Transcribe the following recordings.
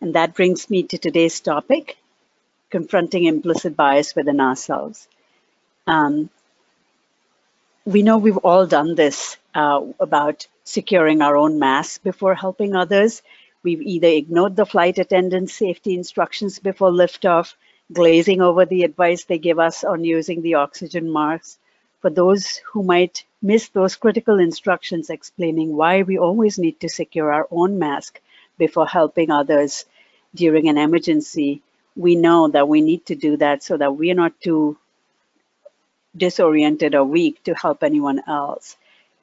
And that brings me to today's topic, confronting implicit bias within ourselves. Um, we know we've all done this uh, about securing our own mask before helping others. We've either ignored the flight attendant's safety instructions before liftoff, glazing over the advice they give us on using the oxygen masks. For those who might miss those critical instructions explaining why we always need to secure our own mask before helping others during an emergency, we know that we need to do that so that we're not too disoriented or weak to help anyone else.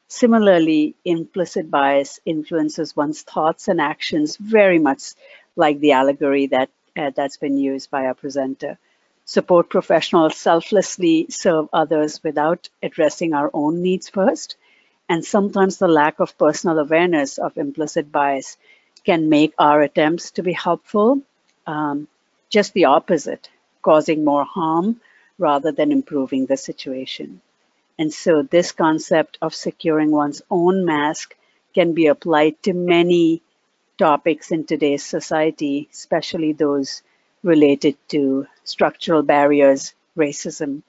Similarly, implicit bias influences one's thoughts and actions very much like the allegory that uh, that's been used by our presenter. Support professionals selflessly serve others without addressing our own needs first. And sometimes the lack of personal awareness of implicit bias can make our attempts to be helpful um, just the opposite, causing more harm rather than improving the situation. And so this concept of securing one's own mask can be applied to many topics in today's society, especially those related to structural barriers, racism.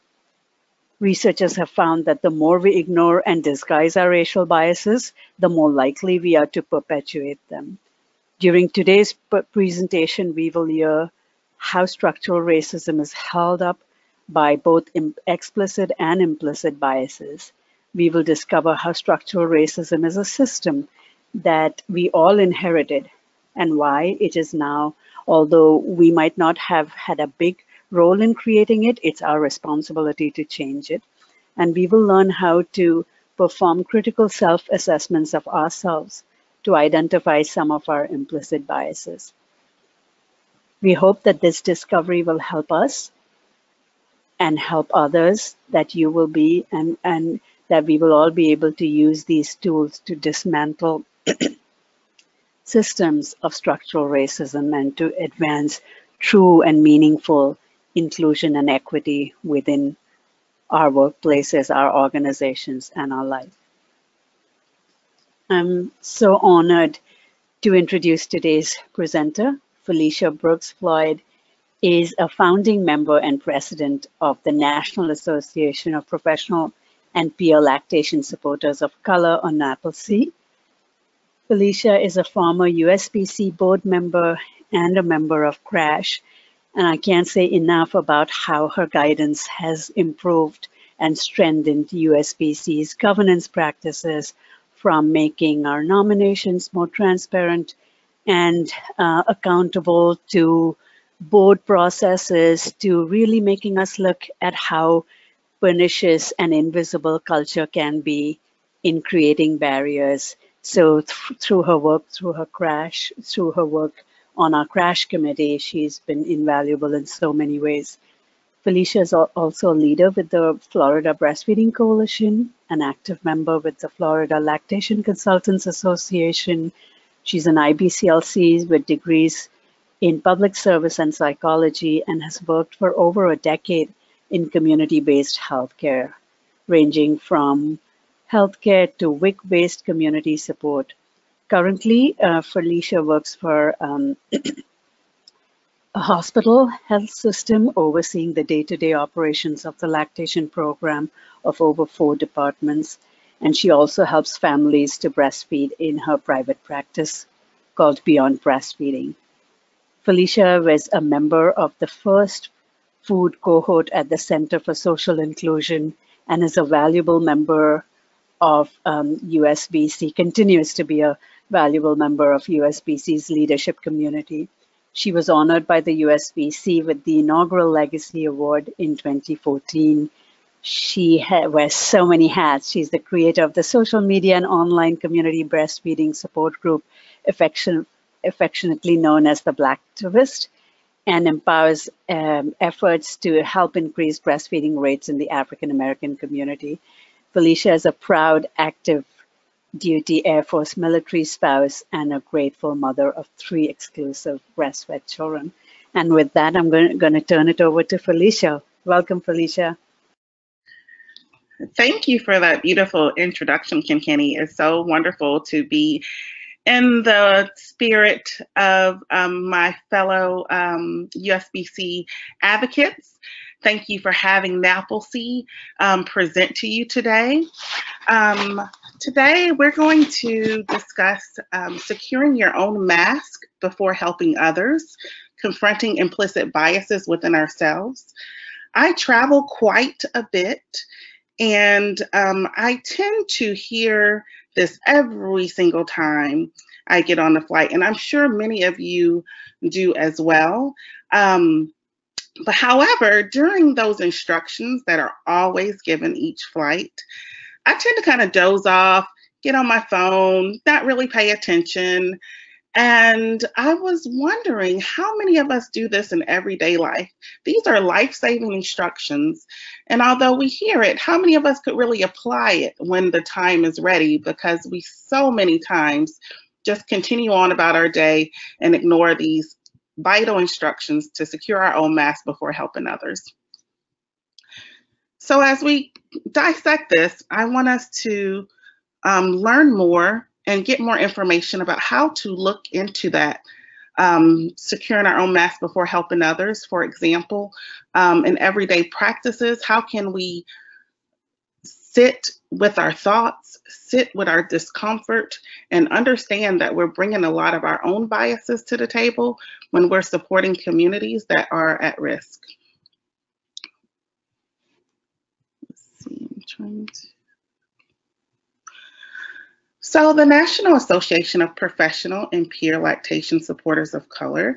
Researchers have found that the more we ignore and disguise our racial biases, the more likely we are to perpetuate them. During today's presentation, we will hear how structural racism is held up by both explicit and implicit biases. We will discover how structural racism is a system that we all inherited and why it is now, although we might not have had a big role in creating it, it's our responsibility to change it. And we will learn how to perform critical self-assessments of ourselves to identify some of our implicit biases. We hope that this discovery will help us and help others that you will be and, and that we will all be able to use these tools to dismantle systems of structural racism and to advance true and meaningful inclusion and equity within our workplaces, our organizations, and our life. I'm so honored to introduce today's presenter, Felicia Brooks Floyd is a founding member and president of the National Association of Professional and Peer Lactation Supporters of Color on NAPLC. Felicia is a former USBC board member and a member of CRASH, and I can't say enough about how her guidance has improved and strengthened USBC's governance practices from making our nominations more transparent and uh, accountable to board processes to really making us look at how pernicious and invisible culture can be in creating barriers. So th through her work, through her crash, through her work on our crash committee, she's been invaluable in so many ways. Felicia is also a leader with the Florida Breastfeeding Coalition, an active member with the Florida Lactation Consultants Association. She's an IBCLC with degrees in public service and psychology and has worked for over a decade in community-based healthcare, ranging from healthcare to WIC-based community support. Currently, uh, Felicia works for um, a hospital health system overseeing the day-to-day -day operations of the lactation program of over four departments. And she also helps families to breastfeed in her private practice called Beyond Breastfeeding. Felicia was a member of the first food cohort at the Center for Social Inclusion and is a valuable member of um, USBC, continues to be a valuable member of USBC's leadership community. She was honored by the USBC with the inaugural Legacy Award in 2014. She wears so many hats. She's the creator of the social media and online community breastfeeding support group, Affection affectionately known as the Blacktivist, and empowers um, efforts to help increase breastfeeding rates in the African American community. Felicia is a proud, active duty Air Force military spouse and a grateful mother of three exclusive breastfed children. And with that, I'm going to, turn it over to Felicia. Welcome, Felicia. Thank you for that beautiful introduction, Kim Kenny. It's so wonderful to be in the spirit of um, my fellow um, USBC advocates, thank you for having NAPLC um, present to you today. Um, today, we're going to discuss um, securing your own mask before helping others, confronting implicit biases within ourselves. I travel quite a bit, and um, I tend to hear this every single time I get on the flight, and I'm sure many of you do as well. Um, but however, during those instructions that are always given each flight, I tend to kind of doze off, get on my phone, not really pay attention. And I was wondering how many of us do this in everyday life? These are life saving instructions. And although we hear it, how many of us could really apply it when the time is ready? Because we so many times just continue on about our day and ignore these vital instructions to secure our own mask before helping others. So, as we dissect this, I want us to um, learn more and get more information about how to look into that um, securing our own mask before helping others. For example, um, in everyday practices, how can we sit with our thoughts, sit with our discomfort, and understand that we're bringing a lot of our own biases to the table when we're supporting communities that are at risk. Let's So the National Association of Professional and Peer Lactation Supporters of Color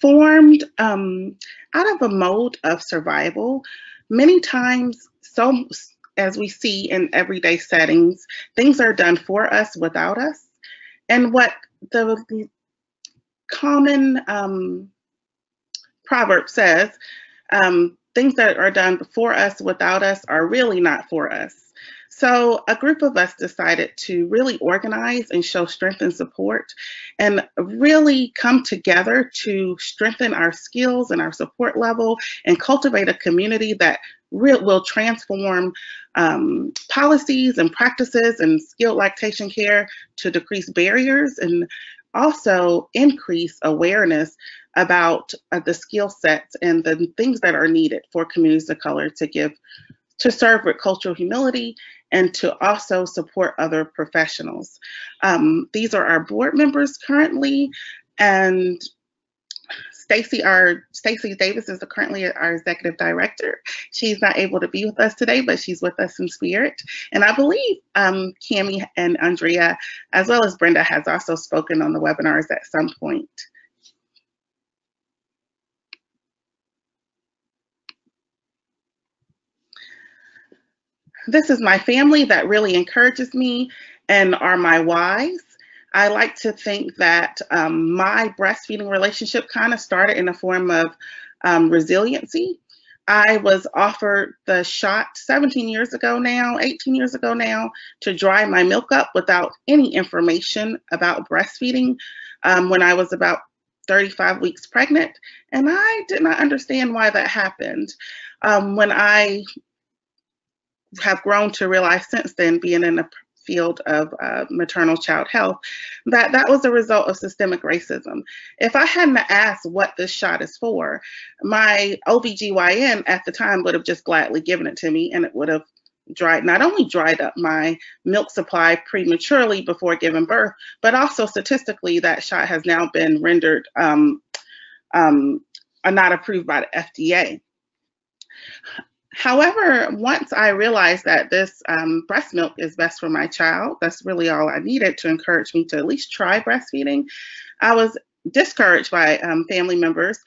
formed um, out of a mode of survival. Many times, so as we see in everyday settings, things are done for us without us. And what the common um, proverb says, um, things that are done for us without us are really not for us. So a group of us decided to really organize and show strength and support and really come together to strengthen our skills and our support level and cultivate a community that will transform um, policies and practices and skilled lactation care to decrease barriers and also increase awareness about uh, the skill sets and the things that are needed for communities of color to give to serve with cultural humility and to also support other professionals. Um, these are our board members currently, and Stacy, our Stacy Davis is currently our executive director. She's not able to be with us today, but she's with us in spirit. And I believe um, Cami and Andrea, as well as Brenda, has also spoken on the webinars at some point. This is my family that really encourages me and are my whys. I like to think that um, my breastfeeding relationship kind of started in a form of um, resiliency. I was offered the shot 17 years ago now, 18 years ago now, to dry my milk up without any information about breastfeeding um, when I was about 35 weeks pregnant. And I did not understand why that happened. Um, when I have grown to realize since then, being in the field of uh, maternal child health, that that was a result of systemic racism. If I hadn't asked what this shot is for, my OBGYN at the time would have just gladly given it to me and it would have dried not only dried up my milk supply prematurely before giving birth, but also statistically that shot has now been rendered um, um, not approved by the FDA. However, once I realized that this um, breast milk is best for my child, that's really all I needed to encourage me to at least try breastfeeding. I was discouraged by um, family members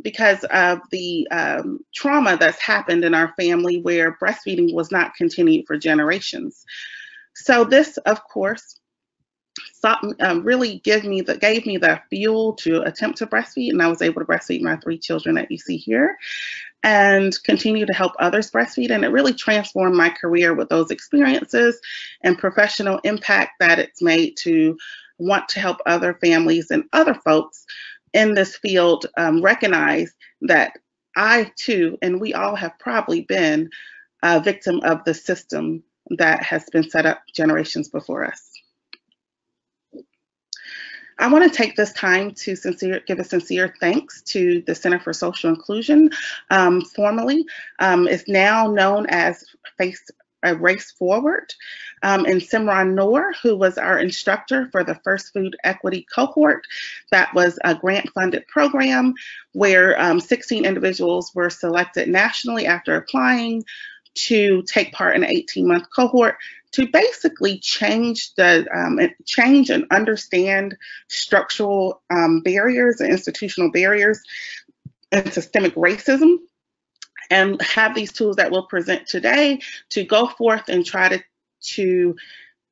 because of the um, trauma that's happened in our family where breastfeeding was not continued for generations. So this, of course, um, really give me the gave me the fuel to attempt to breastfeed, and I was able to breastfeed my three children that you see here and continue to help others breastfeed. And it really transformed my career with those experiences and professional impact that it's made to want to help other families and other folks in this field um, recognize that I too, and we all have probably been a victim of the system that has been set up generations before us. I want to take this time to sincere, give a sincere thanks to the Center for Social Inclusion, um, formerly. Um, it's now known as Face a Race Forward, um, and Simran Noor, who was our instructor for the First Food Equity Cohort. That was a grant-funded program where um, 16 individuals were selected nationally after applying to take part in an 18-month cohort to basically change the um, change and understand structural um, barriers and institutional barriers and systemic racism and have these tools that we'll present today to go forth and try to, to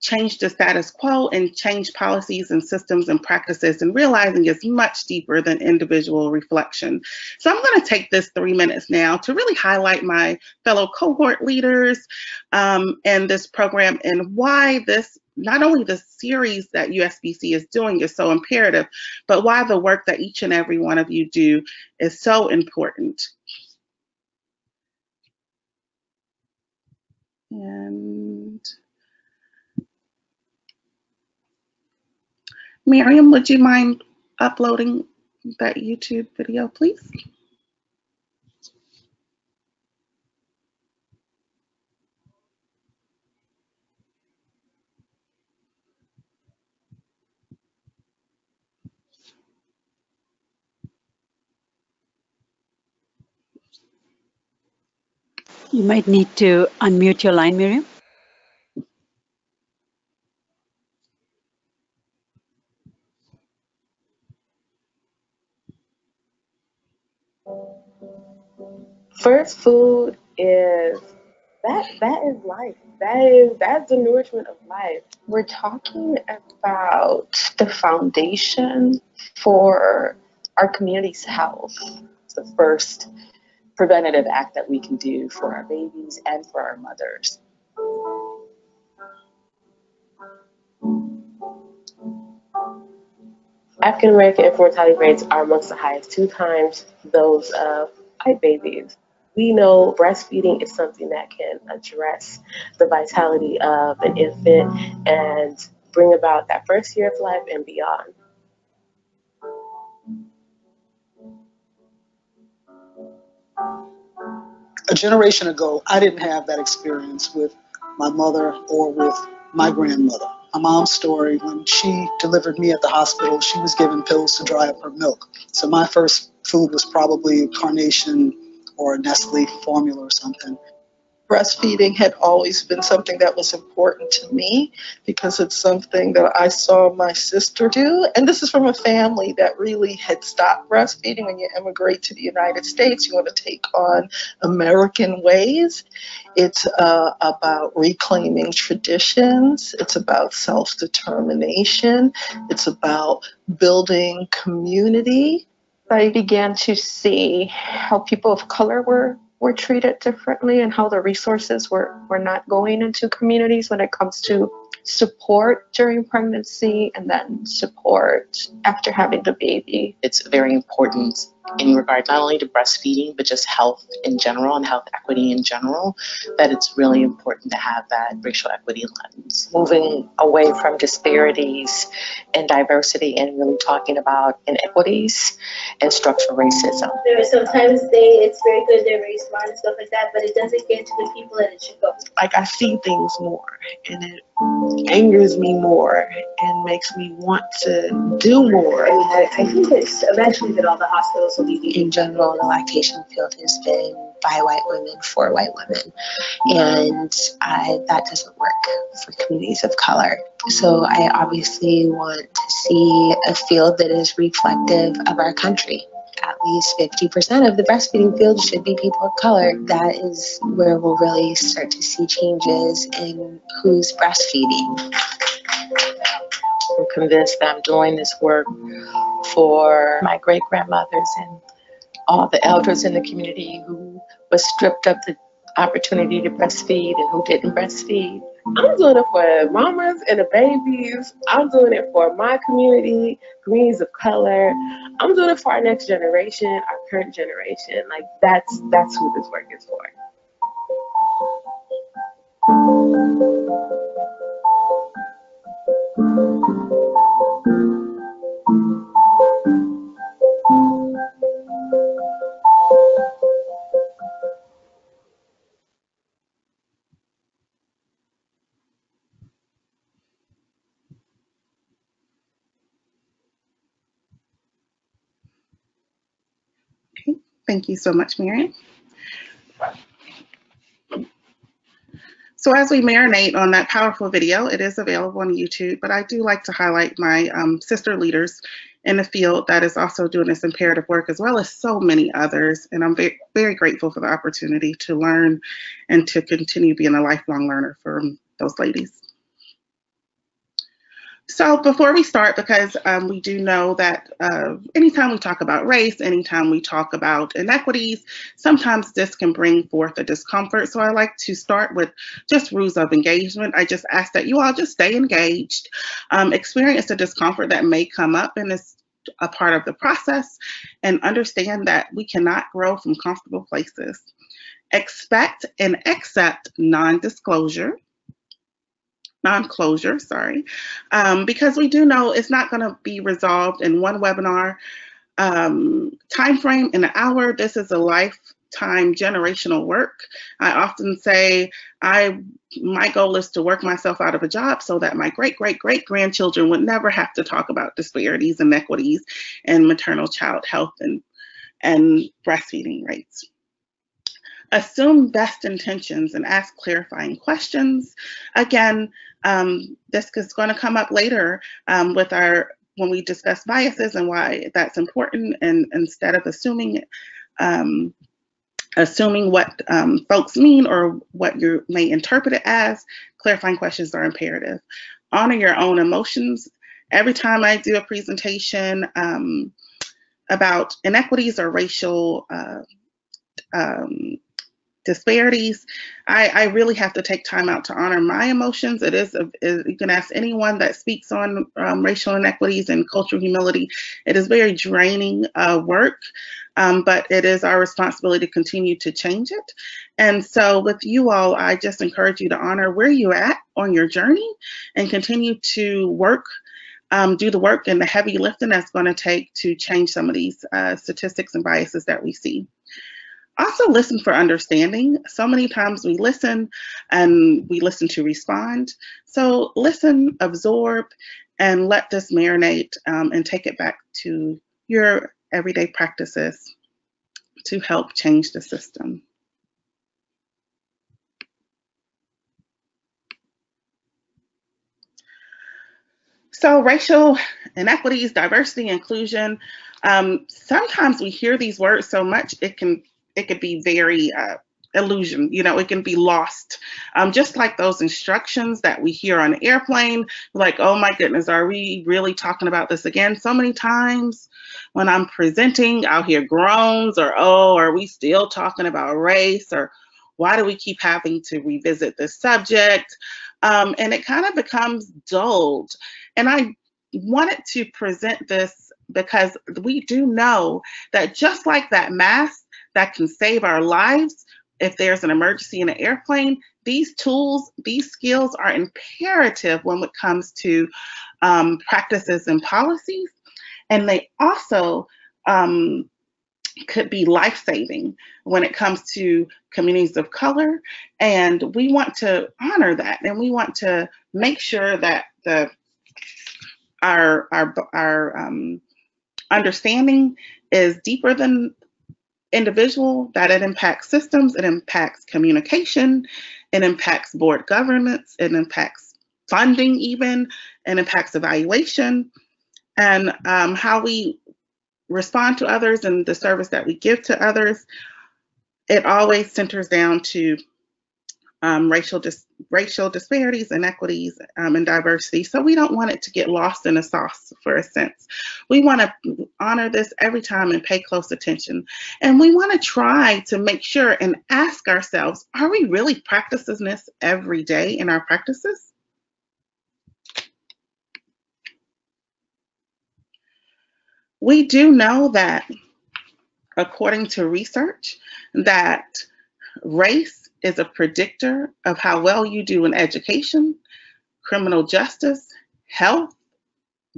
change the status quo and change policies and systems and practices and realizing is much deeper than individual reflection. So I'm going to take this three minutes now to really highlight my fellow cohort leaders um, and this program and why this not only the series that USBC is doing is so imperative, but why the work that each and every one of you do is so important. And Miriam, would you mind uploading that YouTube video, please? You might need to unmute your line, Miriam. First food is that that is life. That is that's the nourishment of life. We're talking about the foundation for our community's health. It's the first preventative act that we can do for our babies and for our mothers. African American infant mortality rates are amongst the highest, two times those of white babies. We know breastfeeding is something that can address the vitality of an infant and bring about that first year of life and beyond. a generation ago, I didn't have that experience with my mother or with my grandmother. My mom's story, when she delivered me at the hospital, she was given pills to dry up her milk. So my first food was probably carnation or Nestle formula or something breastfeeding had always been something that was important to me because it's something that I saw my sister do. And this is from a family that really had stopped breastfeeding. When you immigrate to the United States, you want to take on American ways. It's uh, about reclaiming traditions, it's about self determination, it's about building community. I began to see how people of color were were treated differently and how the resources were, were not going into communities when it comes to support during pregnancy and then support after having the baby. It's very important in regard not only to breastfeeding, but just health in general and health equity in general, that it's really important to have that racial equity lens. Moving away from disparities and diversity and really talking about inequities and structural racism. There are sometimes they it's very good, they're very smart and stuff like that, but it doesn't get to the people that it should go. Like I see things more and it angers me more and makes me want to do more. I mean, I, I think it's eventually that all the hospitals will be. In general, the lactation field has been by white women for white women, and I, that doesn't work for communities of color. So I obviously want to see a field that is reflective of our country at least 50% of the breastfeeding field should be people of color. That is where we'll really start to see changes in who's breastfeeding. I'm convinced that I'm doing this work for my great grandmothers and all the elders in the community who was stripped of the opportunity to breastfeed and who didn't breastfeed. I'm doing it for mamas and the babies. I'm doing it for my community, communities of color. I'm doing it for our next generation, our current generation. Like that's that's who this work is for. Thank you so much, Mary. So as we marinate on that powerful video, it is available on YouTube, but I do like to highlight my um, sister leaders in the field that is also doing this imperative work, as well as so many others. And I'm very, very grateful for the opportunity to learn and to continue being a lifelong learner from those ladies. So before we start, because um, we do know that uh, anytime we talk about race, anytime we talk about inequities, sometimes this can bring forth a discomfort. So I like to start with just rules of engagement. I just ask that you all just stay engaged, um, experience the discomfort that may come up, and it's a part of the process, and understand that we cannot grow from comfortable places. Expect and accept non-disclosure non-closure, sorry, um, because we do know it's not going to be resolved in one webinar um, time frame in an hour. This is a lifetime generational work. I often say I my goal is to work myself out of a job so that my great great great grandchildren would never have to talk about disparities, inequities, and maternal child health and and breastfeeding rates. Assume best intentions and ask clarifying questions. Again, um, this is going to come up later um, with our when we discuss biases and why that's important. And instead of assuming um, assuming what um, folks mean or what you may interpret it as, clarifying questions are imperative. Honor your own emotions. Every time I do a presentation um, about inequities or racial uh, um, disparities, I, I, really have to take time out to honor my emotions. It is, a, it, you can ask anyone that speaks on um, racial inequities and cultural humility. It is very draining uh, work, um, but it is our responsibility to continue to change it. And so with you all, I just encourage you to honor where you're at on your journey and continue to work um, do the work and the heavy lifting that's going to take to change some of these uh, statistics and biases that we see also listen for understanding. So many times we listen and we listen to respond. So listen, absorb, and let this marinate um, and take it back to your everyday practices to help change the system. So racial inequities, diversity, inclusion, um, sometimes we hear these words so much it can it could be very uh, illusion you know it can be lost. Um, just like those instructions that we hear on an airplane like oh my goodness are we really talking about this again? So many times when i'm presenting i'll hear groans or oh are we still talking about race or why do we keep having to revisit this subject? Um, and it kind of becomes dulled. And i wanted to present this because we do know that just like that mask that can save our lives if there's an emergency in an airplane. These tools, these skills are imperative when it comes to um, practices and policies. And they also um, could be life saving when it comes to communities of color. And we want to honor that and we want to make sure that the our our our um, understanding is deeper than individual, that it impacts systems, it impacts communication, it impacts board governance, it impacts funding even, it impacts evaluation, and um, how we respond to others and the service that we give to others. It always centers down to um, racial dis racial disparities, inequities, um, and diversity. So we don't want it to get lost in the sauce for a sense. We want to honor this every time and pay close attention. And we want to try to make sure and ask ourselves, are we really practicing this every day in our practices? We do know that according to research that race is a predictor of how well you do in education, criminal justice, health,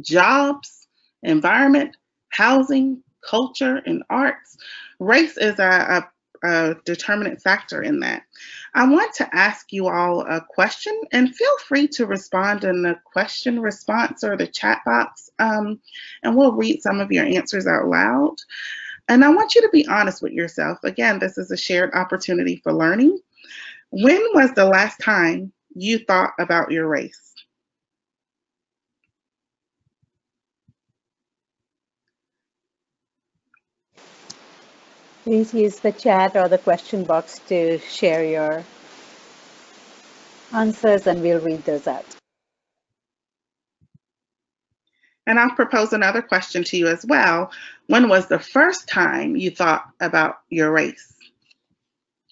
jobs, environment, housing, culture, and arts. Race is a, a, a determinant factor in that. I want to ask you all a question and feel free to respond in the question response or the chat box um, and we'll read some of your answers out loud. And I want you to be honest with yourself. Again, this is a shared opportunity for learning. When was the last time you thought about your race? Please use the chat or the question box to share your answers and we'll read those out. And I'll propose another question to you as well. When was the first time you thought about your race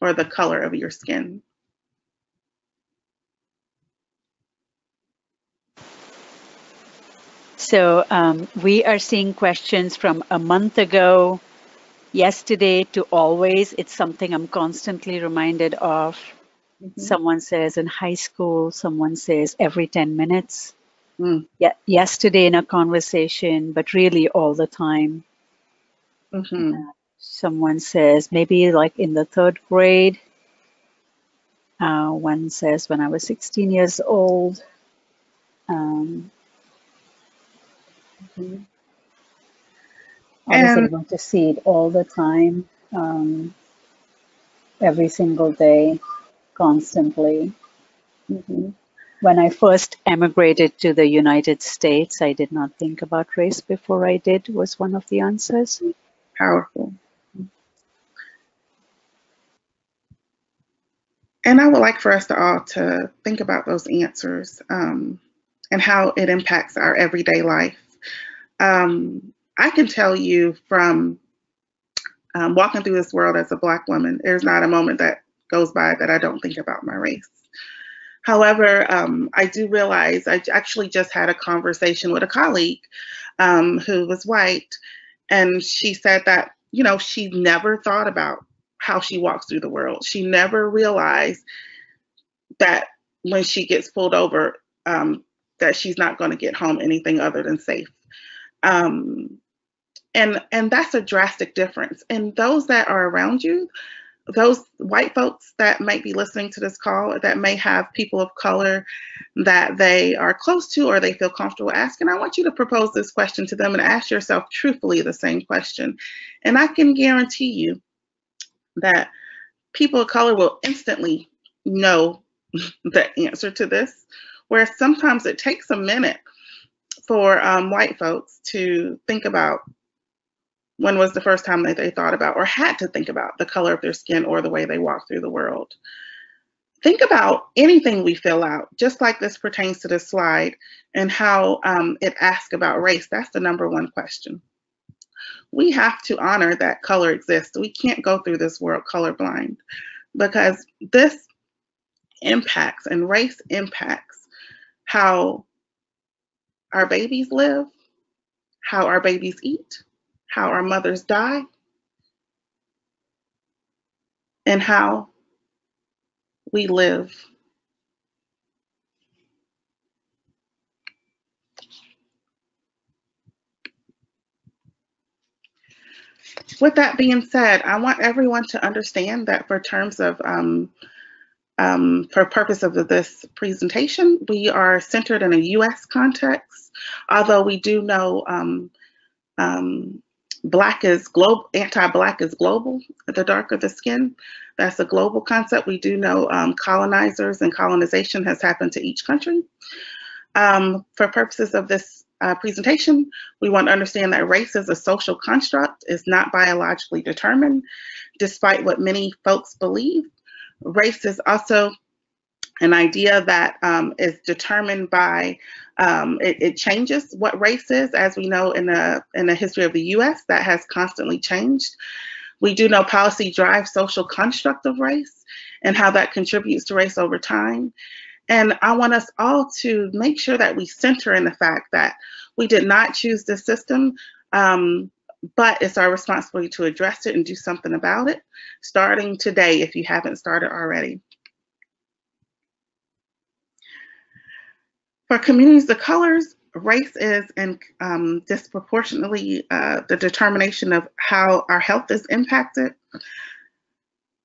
or the color of your skin? So um, we are seeing questions from a month ago, yesterday to always. It's something I'm constantly reminded of. Mm-hmm. Someone says in high school, someone says every 10 minutes. Mm. Yeah, yesterday in a conversation, but really all the time. Mm-hmm. Uh, someone says maybe like in the third grade. Uh, one says when I was 16 years old. Um, mm-hmm. I want to see it all the time, um, every single day, constantly. Mm-hmm. When I first emigrated to the United States, I did not think about race before I did, was one of the answers. Powerful. And I would like for us to all to think about those answers um, and how it impacts our everyday life. Um, I can tell you from um, walking through this world as a Black woman, there's not a moment that goes by that I don't think about my race. However, um, I do realize I actually just had a conversation with a colleague um, who was white, and she said that, you know, she never thought about how she walks through the world. She never realized that when she gets pulled over, um, that she's not going to get home anything other than safe. Um, and and that's a drastic difference and those that are around you those white folks that might be listening to this call that may have people of color that they are close to or they feel comfortable asking, I want you to propose this question to them and ask yourself truthfully the same question. And I can guarantee you that people of color will instantly know the answer to this, whereas sometimes it takes a minute for um, white folks to think about when was the first time that they thought about or had to think about the color of their skin or the way they walk through the world? Think about anything we fill out, just like this pertains to this slide and how um, it asks about race. That's the number one question. We have to honor that color exists. We can't go through this world colorblind because this impacts and race impacts how our babies live, how our babies eat, how our mothers die, and how we live. With that being said, I want everyone to understand that for terms of um, um, for purpose of this presentation, we are centered in a U.S. context, although we do know um, um, black is global, anti-black is global, the darker the skin. That's a global concept. We do know um, colonizers and colonization has happened to each country. Um, for purposes of this uh, presentation, we want to understand that race is a social construct, is not biologically determined, despite what many folks believe. Race is also an idea that um, is determined by um, it, it, changes what race is, as we know in the in the history of the U.S. That has constantly changed. We do know policy drives social construct of race and how that contributes to race over time. And I want us all to make sure that we center in the fact that we did not choose this system, um, but it's our responsibility to address it and do something about it, starting today if you haven't started already. For communities of colors, race is and um, disproportionately uh, the determination of how our health is impacted.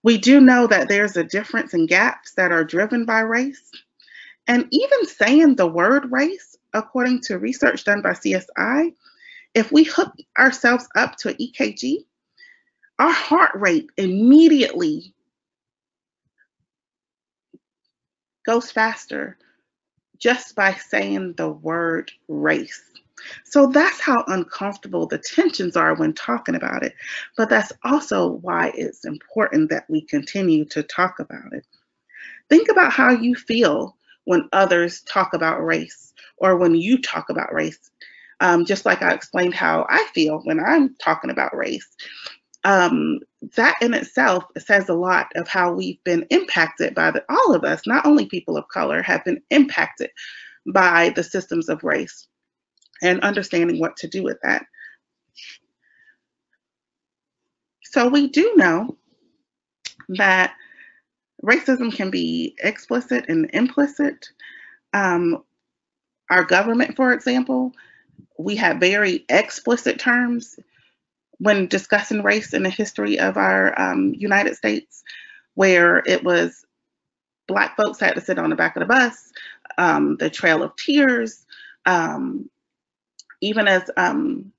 We do know that there's a difference in gaps that are driven by race. And even saying the word race, according to research done by CSI, if we hook ourselves up to an EKG our heart rate immediately goes faster just by saying the word race. So that's how uncomfortable the tensions are when talking about it. But that's also why it's important that we continue to talk about it. Think about how you feel when others talk about race or when you talk about race. Um, just like I explained how I feel when I'm talking about race. Um, that in itself says a lot of how we've been impacted by the, all of us, not only people of color, have been impacted by the systems of race and understanding what to do with that. So we do know that racism can be explicit and implicit. Um, our government, for example, we have very explicit terms when discussing race in the history of our um, United States, where it was Black folks had to sit on the back of the bus, um, the Trail of Tears, um, even as um,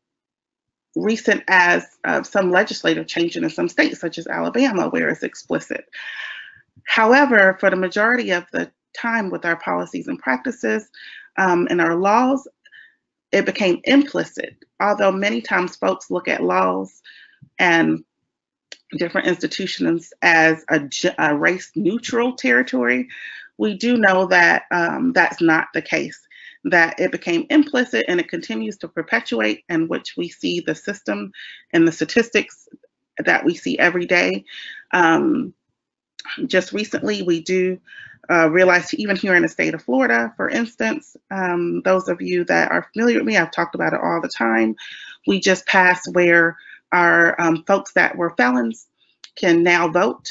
recent as uh, some legislative changes in some states, such as Alabama, where it's explicit. However, for the majority of the time with our policies and practices um, and our laws, it became implicit. Although many times folks look at laws and different institutions as a, a race neutral territory, we do know that um, that's not the case that it became implicit and it continues to perpetuate, in which we see the system and the statistics that we see every day. Um, just recently, we do uh, realize, even here in the state of Florida, for instance, um, those of you that are familiar with me, I've talked about it all the time. We just passed where our um, folks that were felons can now vote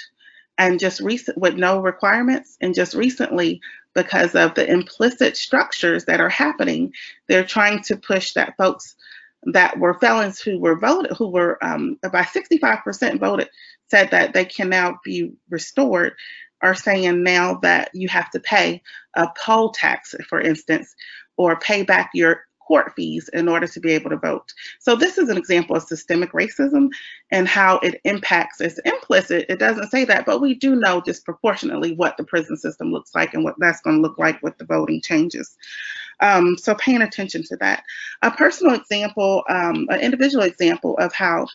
and just recent with no requirements and just recently because of the implicit structures that are happening. They're trying to push that folks that were felons who were voted, who were um, by 65% voted, said that they can now be restored, are saying now that you have to pay a poll tax, for instance, or pay back your court fees in order to be able to vote. So this is an example of systemic racism and how it impacts. It's implicit, it doesn't say that, but we do know disproportionately what the prison system looks like and what that's going to look like with the voting changes. Um, so paying attention to that. A personal example, um, an individual example of how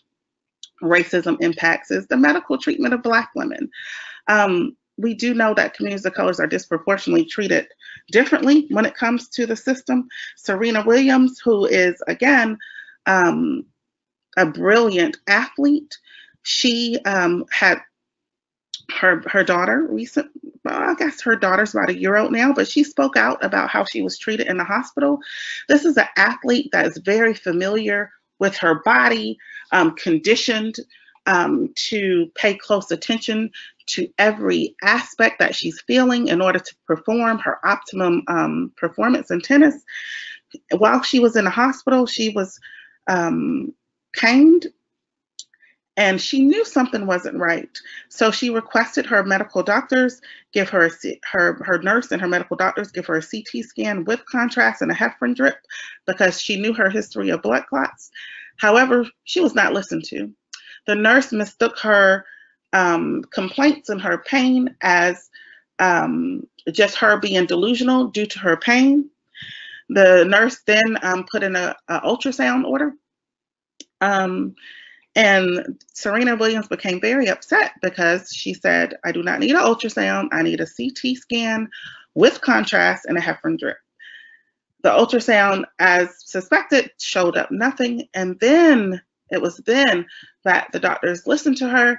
racism impacts is the medical treatment of Black women. Um, we do know that communities of colors are disproportionately treated differently when it comes to the system. Serena Williams, who is again um, a brilliant athlete, she um, had her her daughter recent. Well, I guess her daughter's about a year old now, but she spoke out about how she was treated in the hospital. This is an athlete that is very familiar with her body, um, conditioned um, to pay close attention to every aspect that she's feeling in order to perform her optimum um, performance in tennis. While she was in the hospital, she was um, caned and she knew something wasn't right. So she requested her medical doctors give her a, her her nurse and her medical doctors give her a CT scan with contrast and a heparin drip because she knew her history of blood clots. However, she was not listened to. The nurse mistook her um, complaints and her pain as um, just her being delusional due to her pain. The nurse then um, put in a, ultrasound order. Um, and Serena Williams became very upset because she said, I do not need an ultrasound. I need a CT scan with contrast and a heparin drip. The ultrasound, as suspected, showed up nothing. And then it was then that the doctors listened to her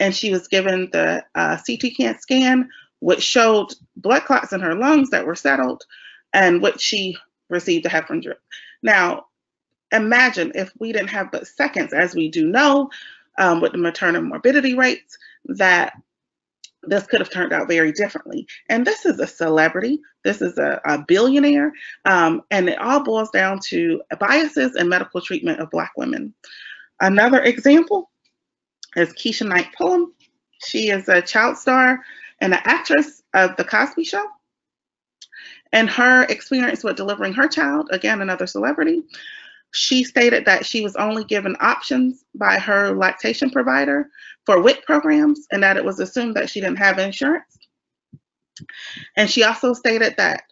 and she was given the uh, CT scan, which showed blood clots in her lungs that were settled, and which she received a heparin drip. Now, imagine if we didn't have but seconds, as we do know, um, with the maternal morbidity rates, that this could have turned out very differently. And this is a celebrity, this is a, a billionaire, um, and it all boils down to biases and medical treatment of Black women. Another example is Keshia Knight Pulliam. She is a child star and an actress of The Cosby Show. And her experience with delivering her child, again, another celebrity, she stated that she was only given options by her lactation provider for WIC programs and that it was assumed that she didn't have insurance. And she also stated that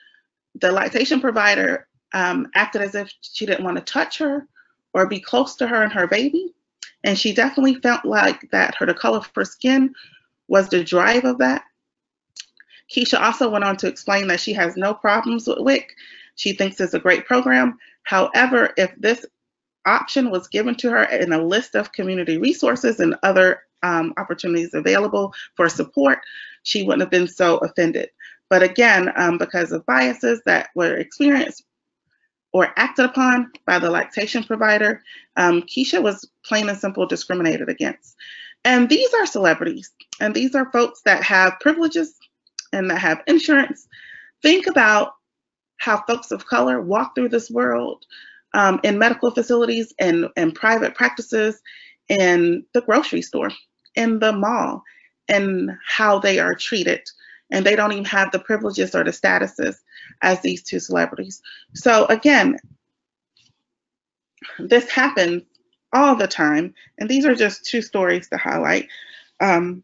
the lactation provider um, acted as if she didn't want to touch her or be close to her and her baby. And she definitely felt like that her the color of her skin was the drive of that. Keshia also went on to explain that she has no problems with WIC. She thinks it's a great program. However, if this option was given to her in a list of community resources and other um, opportunities available for support, she wouldn't have been so offended. But again, um, because of biases that were experienced or acted upon by the lactation provider, um, Keshia was plain and simple discriminated against. And these are celebrities, and these are folks that have privileges and that have insurance. Think about how folks of color walk through this world um, in medical facilities and, and private practices, in the grocery store, in the mall, and how they are treated. And they don't even have the privileges or the statuses as these two celebrities. So again, this happens all the time. And these are just two stories to highlight um,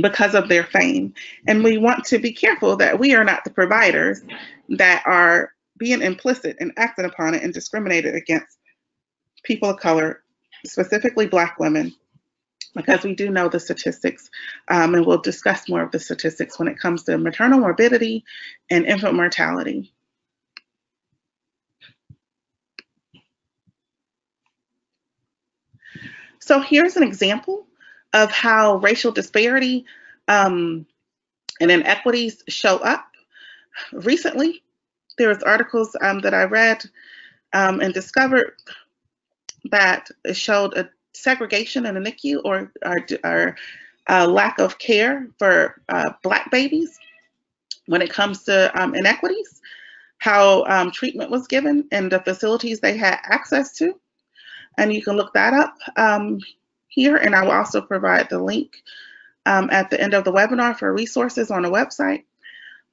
because of their fame. And we want to be careful that we are not the providers that are being implicit and acting upon it and discriminated against people of color, specifically Black women, because we do know the statistics, um, and we'll discuss more of the statistics when it comes to maternal morbidity and infant mortality. So here's an example of how racial disparity um, and inequities show up. Recently, there was articles um, that I read um, and discovered that showed a segregation in the NICU or, our, or uh, lack of care for uh, Black babies when it comes to um, inequities, how um, treatment was given and the facilities they had access to. And you can look that up um, here, and I will also provide the link um, at the end of the webinar for resources on the website.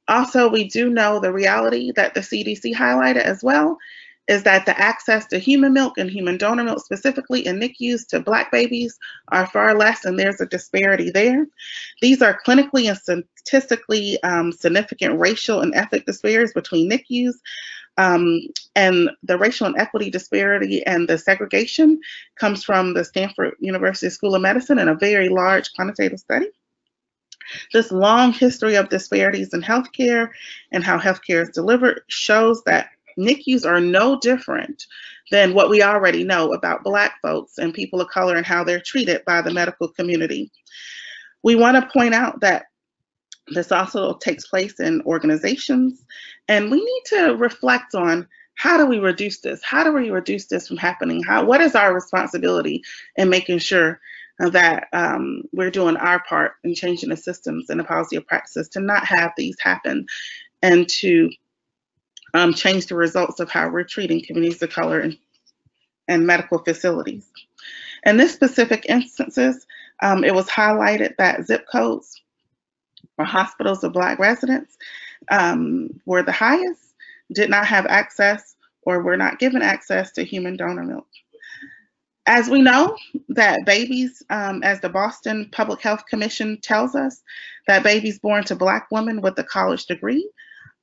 Also, we do know the reality that the CDC highlighted as well is that the access to human milk and human donor milk, specifically in NICUs to Black babies, are far less, and there's a disparity there. These are clinically and statistically um, significant racial and ethnic disparities between NICUs, um, and the racial and equity disparity and the segregation comes from the Stanford University School of Medicine in a very large quantitative study. This long history of disparities in healthcare and how healthcare is delivered shows that NICUs are no different than what we already know about Black folks and people of color and how they're treated by the medical community. We want to point out that this also takes place in organizations, and we need to reflect on how do we reduce this? How do we reduce this from happening? How, what is our responsibility in making sure that um, we're doing our part in changing the systems and the policy of practices to not have these happen and to um, change the results of how we're treating communities of color and, and medical facilities. In this specific instances, um, it was highlighted that zip codes or hospitals of Black residents um, were the highest, did not have access or were not given access to human donor milk. As we know that babies, um, as the Boston Public Health Commission tells us, that babies born to Black women with a college degree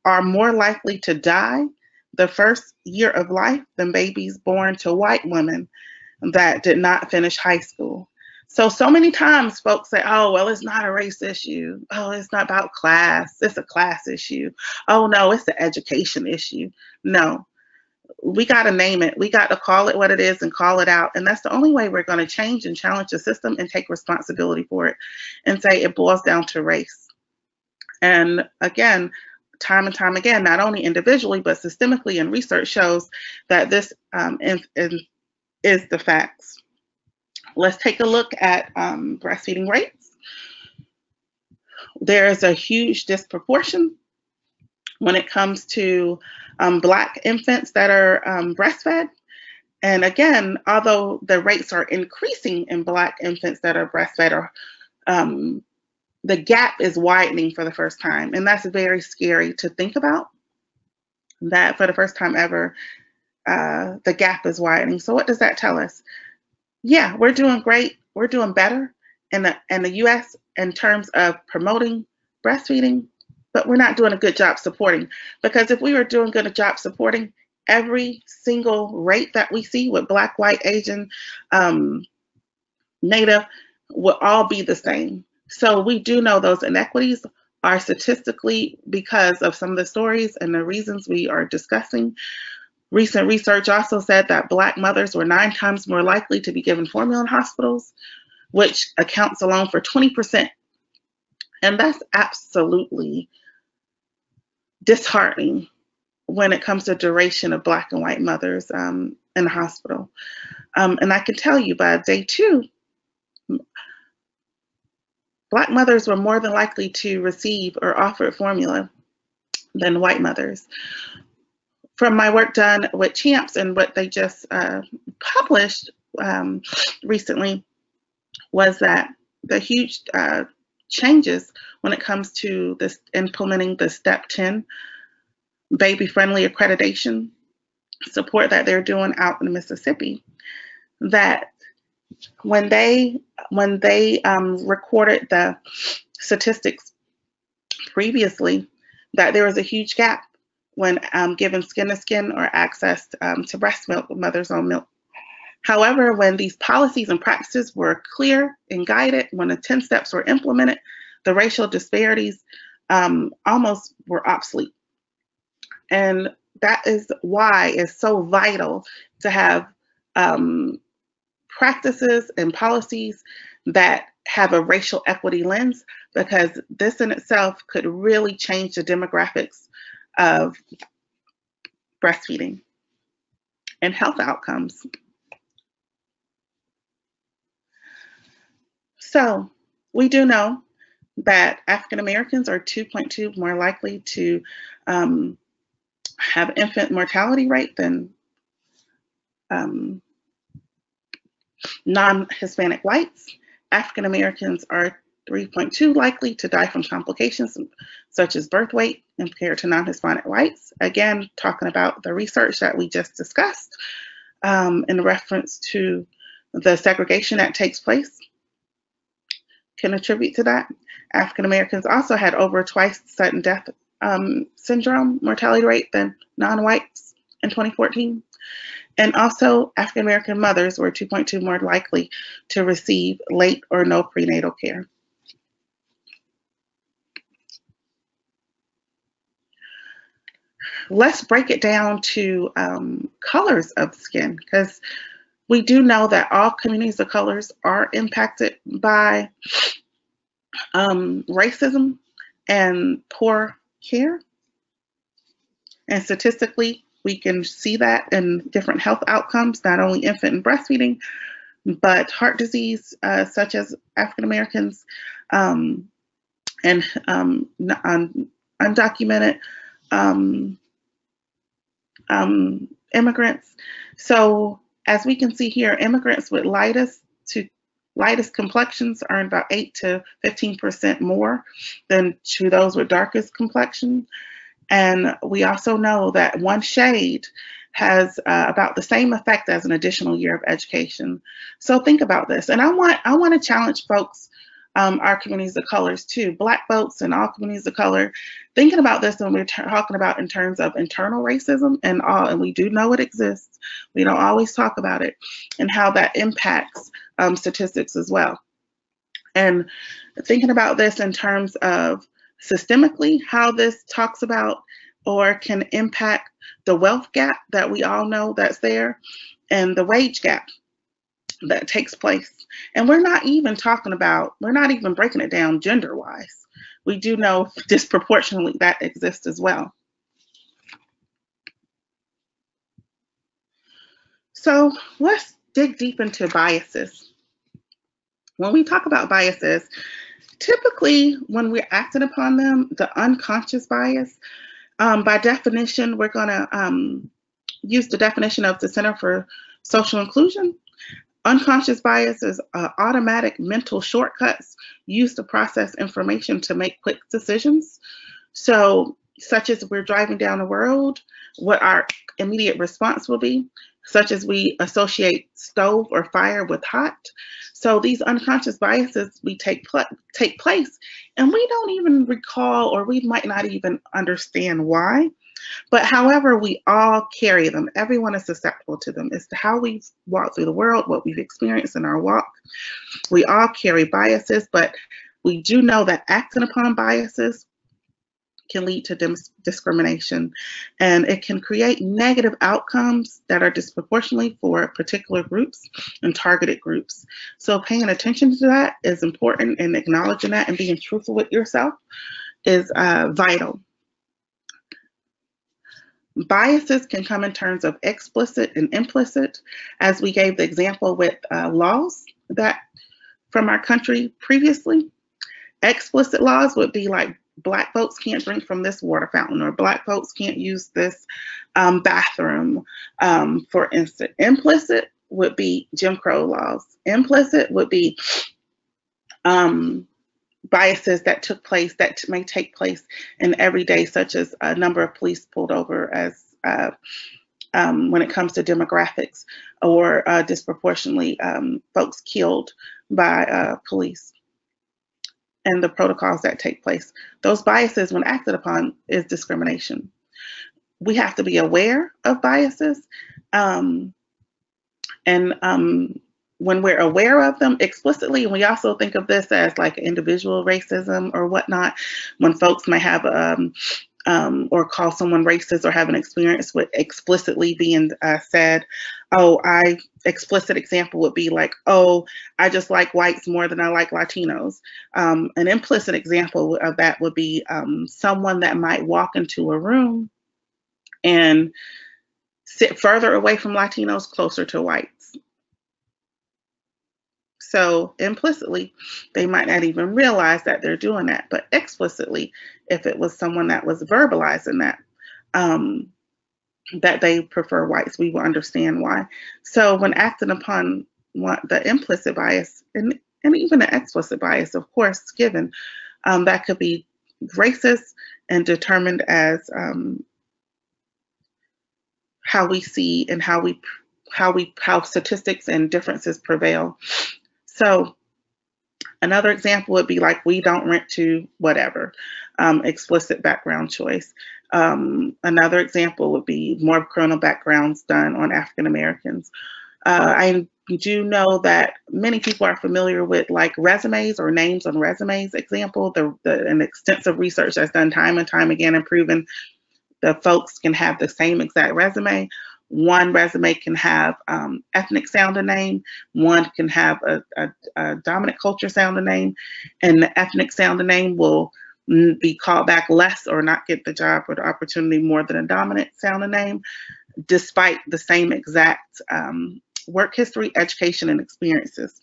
are more likely to die the first year of life than babies born to white women that did not finish high school. So, so many times folks say, oh, well, it's not a race issue. Oh, it's not about class. It's a class issue. Oh, no, it's an education issue. No, we got to name it. We got to call it what it is and call it out. And that's the only way we're going to change and challenge the system and take responsibility for it and say it boils down to race. And again, time and time again, not only individually, but systemically, and research shows that this um, is, is the facts. Let's take a look at um, breastfeeding rates. There is a huge disproportion when it comes to um, Black infants that are um, breastfed. And again, although the rates are increasing in Black infants that are breastfed, or um, the gap is widening for the first time. And that's very scary to think about that for the first time ever, uh, the gap is widening. So what does that tell us? Yeah, we're doing great. We're doing better in the in the U.S. in terms of promoting breastfeeding, but we're not doing a good job supporting. Because if we were doing a good job supporting, every single rate that we see with Black, White, Asian, um, Native would all be the same. So we do know those inequities are statistically because of some of the stories and the reasons we are discussing. Recent research also said that Black mothers were nine times more likely to be given formula in hospitals, which accounts alone for 20%. And that's absolutely disheartening when it comes to duration of Black and white mothers um, in the hospital. Um, and I can tell you by day two, Black mothers were more than likely to receive or offer formula than white mothers. From my work done with CHAMPS and what they just uh, published um, recently was that the huge uh, changes when it comes to this implementing the step 10 baby friendly accreditation support that they're doing out in Mississippi that when they when they um, recorded the statistics previously that there was a huge gap when um, given skin to skin or access um, to breast milk, mother's own milk. However, when these policies and practices were clear and guided, when the 10 steps were implemented, the racial disparities um, almost were obsolete. And that is why it's so vital to have um, practices and policies that have a racial equity lens because this in itself could really change the demographics of breastfeeding and health outcomes. So we do know that African Americans are 2.2 more likely to um, have infant mortality rate than um, non-Hispanic whites. African Americans are 3.2 likely to die from complications such as birth weight compared to non-Hispanic whites. Again, talking about the research that we just discussed um, in reference to the segregation that takes place can attribute to that. African Americans also had over twice sudden death um, syndrome mortality rate than non-whites in 2014. And also, African American mothers were 2.2 more likely to receive late or no prenatal care. Let's break it down to um, colors of skin because we do know that all communities of colors are impacted by um, racism and poor care. And statistically, we can see that in different health outcomes, not only infant and breastfeeding, but heart disease, uh, such as African Americans um, and um, undocumented um, um, immigrants. So as we can see here, immigrants with lightest to lightest complexions earn about 8 to 15% more than to those with darkest complexion. And we also know that one shade has uh, about the same effect as an additional year of education. So think about this. And I want I want to challenge folks, um, our communities of colors too, black folks and all communities of color, thinking about this when we're talking about in terms of internal racism and all, and we do know it exists. We don't always talk about it and how that impacts um, statistics as well. And thinking about this in terms of systemically how this talks about or can impact the wealth gap that we all know that's there and the wage gap that takes place. And we're not even talking about, we're not even breaking it down gender wise. We do know disproportionately that exists as well. So let's dig deep into biases. When we talk about biases, typically when we're acting upon them, the unconscious bias, um, by definition, we're going to um, use the definition of the Center for Social Inclusion. Unconscious bias is uh, automatic mental shortcuts used to process information to make quick decisions. So, such as we're driving down the road, what our immediate response will be, such as we associate stove or fire with hot. So these unconscious biases we take pl take place, and we don't even recall, or we might not even understand why. But however, we all carry them. Everyone is susceptible to them. It's how we walk through the world, what we've experienced in our walk. We all carry biases, but we do know that acting upon biases can lead to discrimination and it can create negative outcomes that are disproportionately for particular groups and targeted groups. So paying attention to that is important and acknowledging that and being truthful with yourself is uh, vital. Biases can come in terms of explicit and implicit, as we gave the example with uh, laws that from our country previously. Explicit laws would be like black folks can't drink from this water fountain or black folks can't use this um, bathroom, um, for instance. Implicit would be Jim Crow laws. Implicit would be um, biases that took place that may take place in everyday, such as a number of police pulled over as uh, um, when it comes to demographics or uh, disproportionately um, folks killed by uh, police and the protocols that take place. Those biases, when acted upon, is discrimination. We have to be aware of biases. Um, and um, when we're aware of them explicitly, and we also think of this as like individual racism or whatnot, when folks might have um, um, or call someone racist or have an experience with explicitly being uh, said, oh, I explicit example would be like, oh, I just like whites more than I like Latinos. Um, an implicit example of that would be um, someone that might walk into a room and sit further away from Latinos, closer to whites. So implicitly, they might not even realize that they're doing that. But explicitly, if it was someone that was verbalizing that, um, that they prefer whites, we will understand why. So when acting upon what the implicit bias and, and even the explicit bias, of course, given, um, that could be racist and determined as um, how we see and how we how we how statistics and differences prevail so another example would be like, we don't rent to whatever, um, explicit background choice. Um, another example would be more criminal backgrounds done on African Americans. Uh, I do know that many people are familiar with like resumes or names on resumes example, the, the an extensive research that's done time and time again and proven the folks can have the same exact resume one resume can have um, ethnic sounding name, one can have a, a, a dominant culture sounding name, and the ethnic sounding name will be called back less or not get the job or the opportunity more than a dominant sounding name, despite the same exact um, work history, education, and experiences.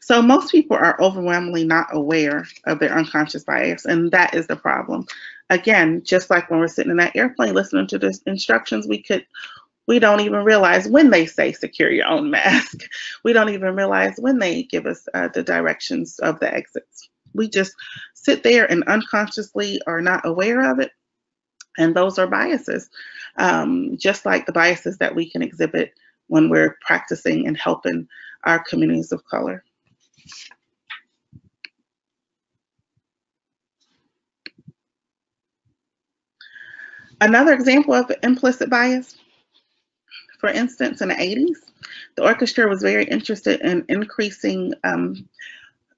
So most people are overwhelmingly not aware of their unconscious bias, and that is the problem again, just like when we're sitting in that airplane listening to the instructions, we could we don't even realize when they say secure your own mask. We don't even realize when they give us uh, the directions of the exits. We just sit there and unconsciously are not aware of it. And those are biases, um, just like the biases that we can exhibit when we're practicing and helping our communities of color. Another example of implicit bias, for instance, in the 80s, the orchestra was very interested in increasing um,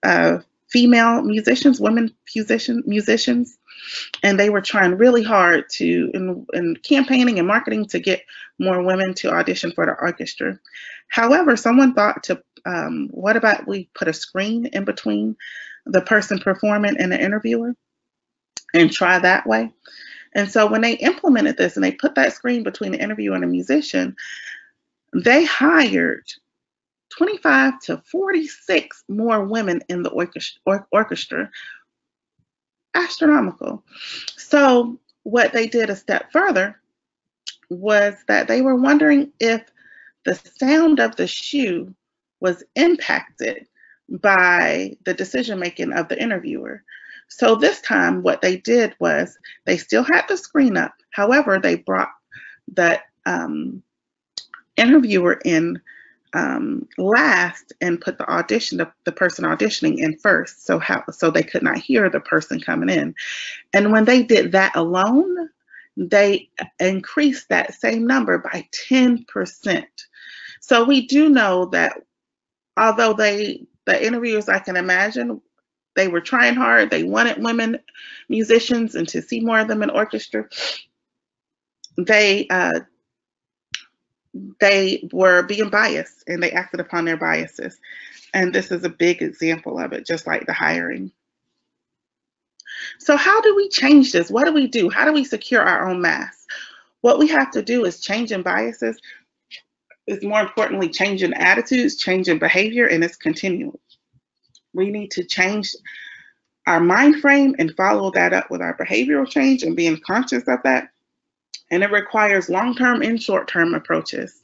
uh, female musicians, women musician, musicians, and they were trying really hard to, in, in campaigning and marketing, to get more women to audition for the orchestra. However, someone thought to, um, what about we put a screen in between the person performing and the interviewer and try that way? And so when they implemented this and they put that screen between the interviewer and the musician, they hired 25 to 46 more women in the orchestra, orchestra. Astronomical. So what they did a step further was that they were wondering if the sound of the shoe was impacted by the decision making of the interviewer. So this time, what they did was they still had the screen up. However, they brought the um, interviewer in um, last and put the audition, the, the person auditioning in first, so how so they could not hear the person coming in. And when they did that alone, they increased that same number by 10%. So we do know that although they the interviewers I can imagine they were trying hard, they wanted women musicians and to see more of them in orchestra. They uh, they were being biased and they acted upon their biases. And this is a big example of it, just like the hiring. So how do we change this? What do we do? How do we secure our own mass? What we have to do is change in biases, is more importantly, changing attitudes, changing behavior, and it's continual. We need to change our mind frame and follow that up with our behavioral change and being conscious of that and it requires long-term and short-term approaches.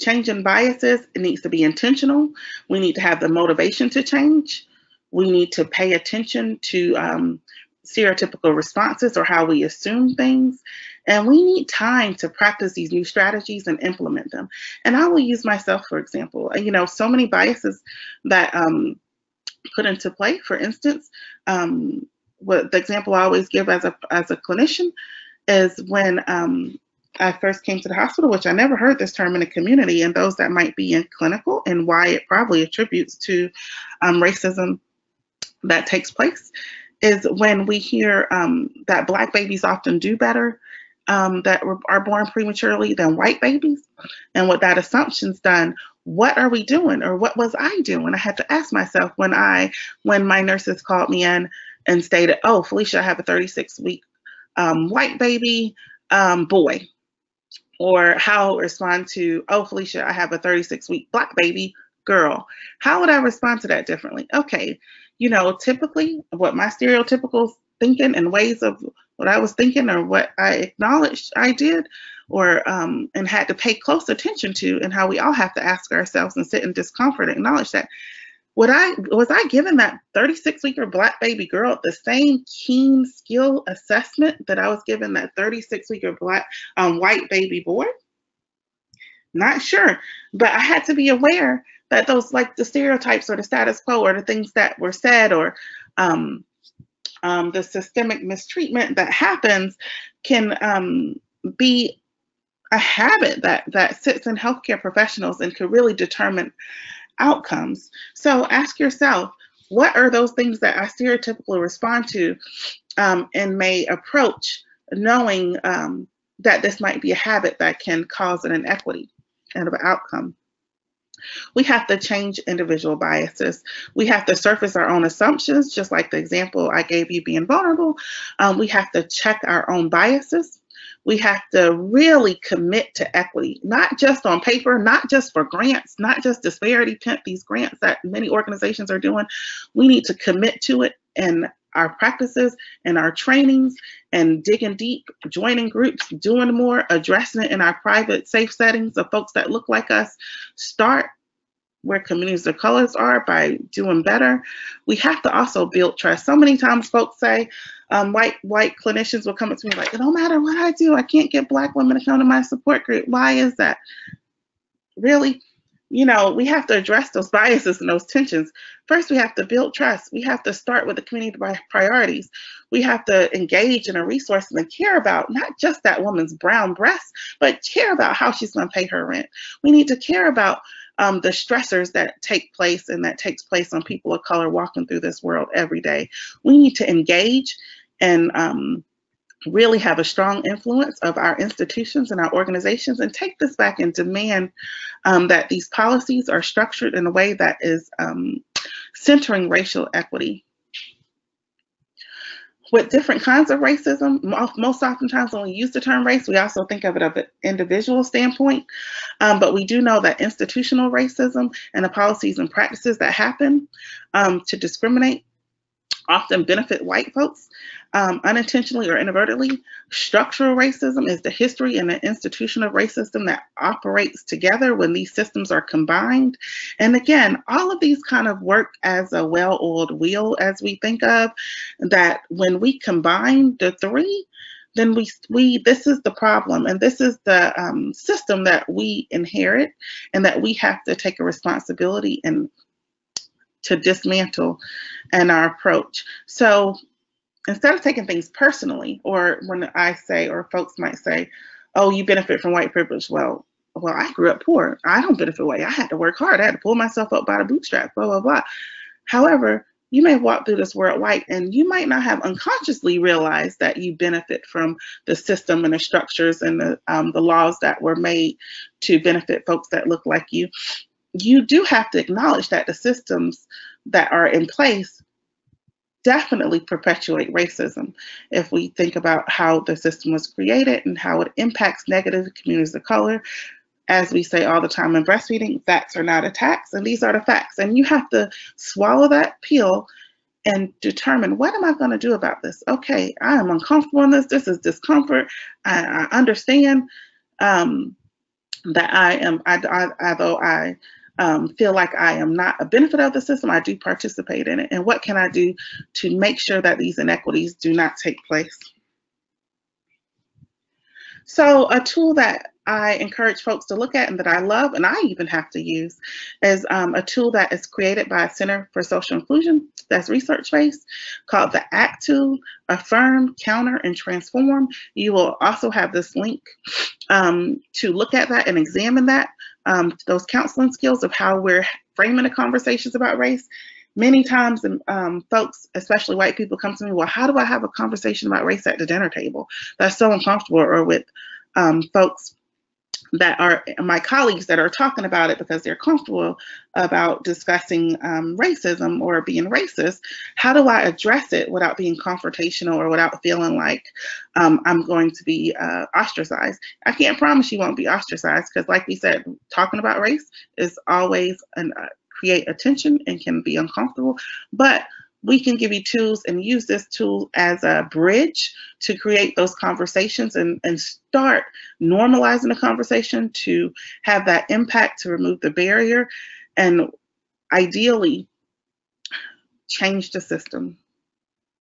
Changing biases, it needs to be intentional. We need to have the motivation to change. We need to pay attention to um, stereotypical responses or how we assume things. And we need time to practice these new strategies and implement them. And I will use myself, for example, you know, so many biases that um, put into play, for instance, um, what the example I always give as a as a clinician is when um, I first came to the hospital, which I never heard this term in the community, and those that might be in clinical and why it probably attributes to um, racism that takes place is when we hear um, that black babies often do better um, that are born prematurely than white babies. And what that assumption's done, what are we doing or what was I doing? I had to ask myself when I, when my nurses called me in and stated, oh, Felicia, I have a 36 week um, white baby um, boy. Or how respond to, oh, Felicia, I have a 36 week black baby girl. How would I respond to that differently? Okay, you know, typically what my stereotypical thinking and ways of what I was thinking or what I acknowledged I did or um, and had to pay close attention to and how we all have to ask ourselves and sit in discomfort and acknowledge that would I was I given that 36 week weeker black baby girl the same keen skill assessment that I was given that 36 week weeker black um, white baby boy? Not sure, but I had to be aware that those like the stereotypes or the status quo or the things that were said or um, um, the systemic mistreatment that happens can um, be a habit that that sits in healthcare professionals and could really determine outcomes. So ask yourself, what are those things that I stereotypically respond to um, and may approach knowing um, that this might be a habit that can cause an inequity and an outcome? We have to change individual biases. We have to surface our own assumptions, just like the example I gave you being vulnerable. Um, we have to check our own biases we have to really commit to equity, not just on paper, not just for grants, not just disparity pimp these grants that many organizations are doing. We need to commit to it in our practices and our trainings and digging deep, joining groups, doing more, addressing it in our private safe settings of folks that look like us. Start where communities of colors are by doing better. We have to also build trust. So many times folks say, um, white white clinicians will come up to me like, no matter what I do, I can't get black women to come to my support group. Why is that? Really? You know, we have to address those biases and those tensions. First, we have to build trust. We have to start with the community priorities. We have to engage in a resource and care about not just that woman's brown breast, but care about how she's going to pay her rent. We need to care about um, the stressors that take place and that takes place on people of color walking through this world every day. We need to engage and um, really have a strong influence of our institutions and our organizations and take this back and demand um, that these policies are structured in a way that is um, centering racial equity with different kinds of racism, most oftentimes when we use the term race, we also think of it of an individual standpoint. Um, but we do know that institutional racism and the policies and practices that happen um, to discriminate often benefit white folks um, unintentionally or inadvertently. Structural racism is the history and the institution of racism that operates together when these systems are combined. And again, all of these kind of work as a well oiled wheel, as we think of, that when we combine the three, then we we this is the problem and this is the um, system that we inherit and that we have to take a responsibility and to dismantle in our approach. So instead of taking things personally, or when I say, or folks might say, oh, you benefit from white privilege. Well, well, I grew up poor. I don't benefit white. I had to work hard. I had to pull myself up by the bootstraps, blah, blah, blah. However, you may walk through this world white and you might not have unconsciously realized that you benefit from the system and the structures and the, um, the laws that were made to benefit folks that look like you. You do have to acknowledge that the systems that are in place definitely perpetuate racism if we think about how the system was created and how it impacts negative communities of color. As we say all the time in breastfeeding, facts are not attacks, and these are the facts. And you have to swallow that pill and determine what am I going to do about this? Okay, I am uncomfortable in this. This is discomfort. I, I understand um, that I am, I, I, although I um, feel like I am not a benefit of the system, I do participate in it. And what can I do to make sure that these inequities do not take place? So a tool that I encourage folks to look at and that I love and I even have to use is um, a tool that is created by a Center for Social Inclusion that's research-based called the ACT tool, Affirm, Counter, and Transform. You will also have this link um, to look at that and examine that um, those counseling skills of how we're framing the conversations about race. Many times, um, folks, especially white people, come to me, well, how do I have a conversation about race at the dinner table? That's so uncomfortable, or with um, folks that are my colleagues that are talking about it because they're comfortable about discussing um, racism or being racist. How do I address it without being confrontational or without feeling like um, I'm going to be uh, ostracized? I can't promise you won't be ostracized because, like we said, talking about race is always an uh, create attention and can be uncomfortable. But we can give you tools and use this tool as a bridge to create those conversations and, and start normalizing the conversation to have that impact to remove the barrier and ideally change the system.